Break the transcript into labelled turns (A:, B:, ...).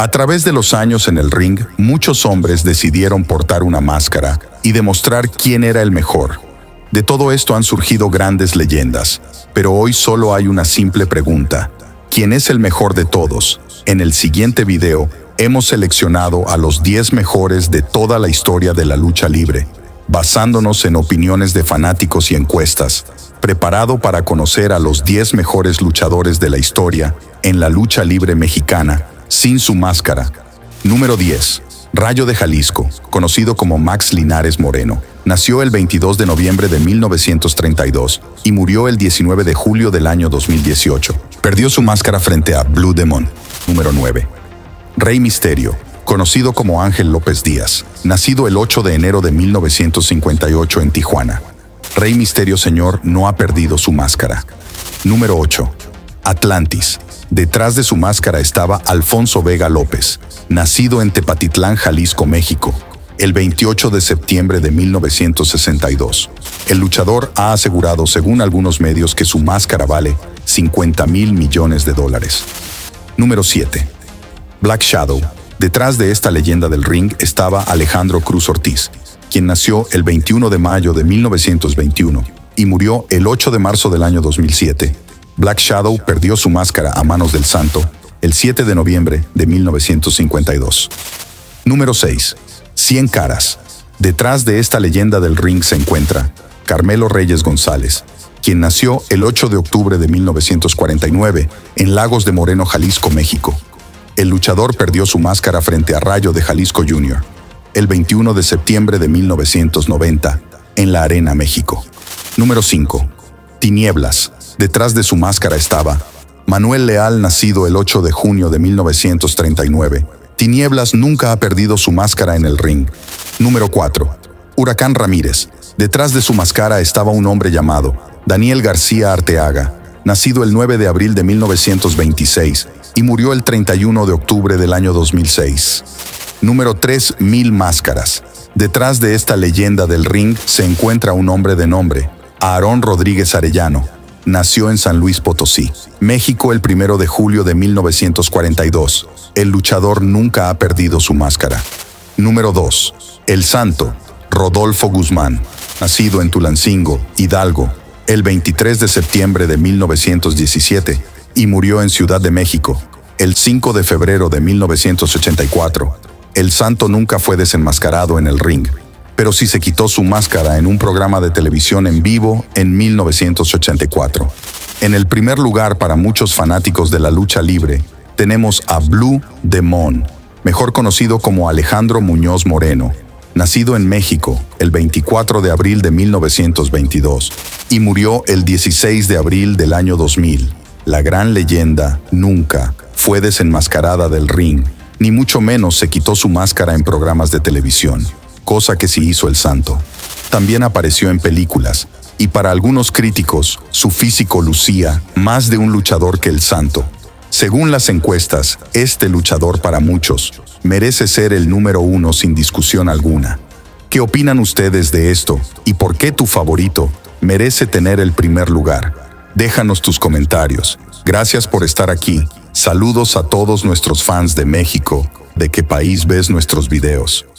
A: A través de los años en el ring, muchos hombres decidieron portar una máscara y demostrar quién era el mejor. De todo esto han surgido grandes leyendas, pero hoy solo hay una simple pregunta. ¿Quién es el mejor de todos? En el siguiente video, hemos seleccionado a los 10 mejores de toda la historia de la lucha libre, basándonos en opiniones de fanáticos y encuestas, preparado para conocer a los 10 mejores luchadores de la historia en la lucha libre mexicana sin su máscara. Número 10. Rayo de Jalisco, conocido como Max Linares Moreno, nació el 22 de noviembre de 1932 y murió el 19 de julio del año 2018. Perdió su máscara frente a Blue Demon. Número 9. Rey Misterio, conocido como Ángel López Díaz, nacido el 8 de enero de 1958 en Tijuana. Rey Misterio Señor no ha perdido su máscara. Número 8. Atlantis, Detrás de su máscara estaba Alfonso Vega López, nacido en Tepatitlán, Jalisco, México, el 28 de septiembre de 1962. El luchador ha asegurado, según algunos medios, que su máscara vale 50 mil millones de dólares. Número 7. Black Shadow. Detrás de esta leyenda del ring estaba Alejandro Cruz Ortiz, quien nació el 21 de mayo de 1921 y murió el 8 de marzo del año 2007 Black Shadow perdió su máscara a manos del santo el 7 de noviembre de 1952. Número 6. Cien caras. Detrás de esta leyenda del ring se encuentra Carmelo Reyes González, quien nació el 8 de octubre de 1949 en Lagos de Moreno, Jalisco, México. El luchador perdió su máscara frente a Rayo de Jalisco Jr. el 21 de septiembre de 1990 en la Arena México. Número 5. Tinieblas. Detrás de su máscara estaba Manuel Leal, nacido el 8 de junio de 1939. Tinieblas nunca ha perdido su máscara en el ring. Número 4. Huracán Ramírez. Detrás de su máscara estaba un hombre llamado Daniel García Arteaga, nacido el 9 de abril de 1926 y murió el 31 de octubre del año 2006. Número 3. Mil Máscaras. Detrás de esta leyenda del ring se encuentra un hombre de nombre, Aarón Rodríguez Arellano, nació en San Luis Potosí, México el 1 de julio de 1942. El luchador nunca ha perdido su máscara. Número 2. El Santo, Rodolfo Guzmán, nacido en Tulancingo, Hidalgo, el 23 de septiembre de 1917 y murió en Ciudad de México, el 5 de febrero de 1984. El Santo nunca fue desenmascarado en el ring, pero sí se quitó su máscara en un programa de televisión en vivo en 1984. En el primer lugar para muchos fanáticos de la lucha libre, tenemos a Blue Demon, mejor conocido como Alejandro Muñoz Moreno, nacido en México el 24 de abril de 1922 y murió el 16 de abril del año 2000. La gran leyenda nunca fue desenmascarada del ring, ni mucho menos se quitó su máscara en programas de televisión cosa que sí hizo el santo. También apareció en películas, y para algunos críticos, su físico lucía más de un luchador que el santo. Según las encuestas, este luchador para muchos merece ser el número uno sin discusión alguna. ¿Qué opinan ustedes de esto y por qué tu favorito merece tener el primer lugar? Déjanos tus comentarios. Gracias por estar aquí. Saludos a todos nuestros fans de México. ¿De qué país ves nuestros videos?